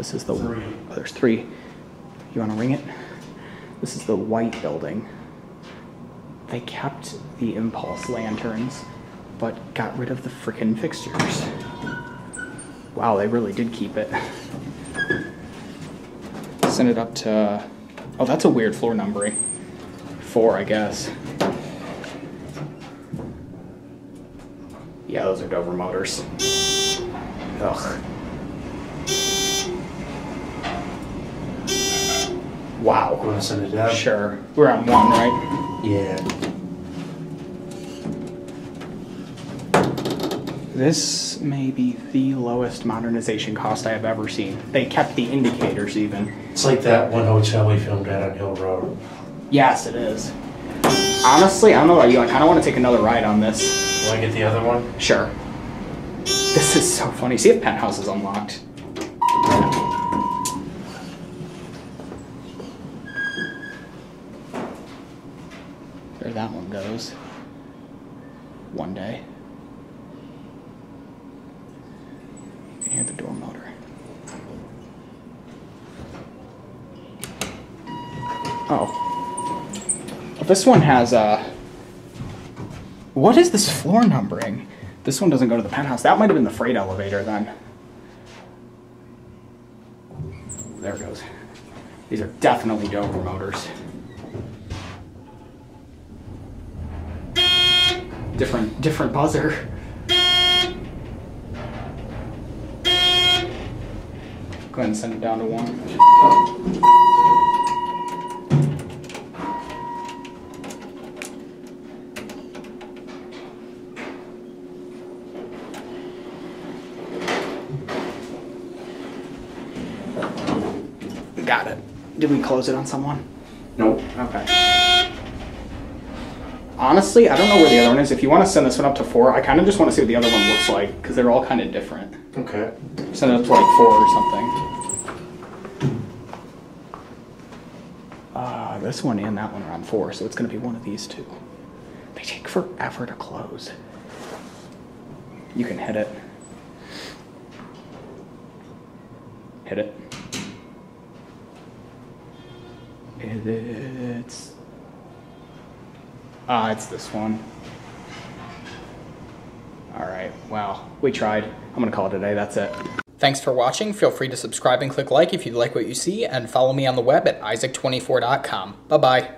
This is the Three. Oh, there's three. You want to ring it? This is the white building. They kept the impulse lanterns, but got rid of the frickin' fixtures. Wow, they really did keep it. Send it up to. Oh, that's a weird floor numbering. Four, I guess. Yeah, those are Dover motors. Ugh. Wow. Want to send it down? Sure. We're on one, right? Yeah. This may be the lowest modernization cost I have ever seen. They kept the indicators even. It's like that one hotel we filmed at on Hill Road. Yes, it is. Honestly, I don't know about you. I kind of want to take another ride on this. Want to get the other one? Sure. This is so funny. See if Penthouse is unlocked. There that one goes. One day. You can hear the door motor. Oh. This one has uh What is this floor numbering? This one doesn't go to the penthouse. That might have been the freight elevator then. There it goes. These are definitely Dover motors. Different different buzzer. Go ahead and send it down to one. Got it. Did we close it on someone? Nope. Okay. Honestly, I don't know where the other one is. If you want to send this one up to four, I kind of just want to see what the other one looks like because they're all kind of different. Okay. Send it up to like four or something. Uh, this one and that one are on four, so it's going to be one of these two. They take forever to close. You can hit it. Hit it. It's. Ah, it's this one. All right. Well, we tried. I'm to call it a day. That's it. Thanks for watching. Feel free to subscribe and click like if you like what you see, and follow me on the web at isaac24.com. Bye bye.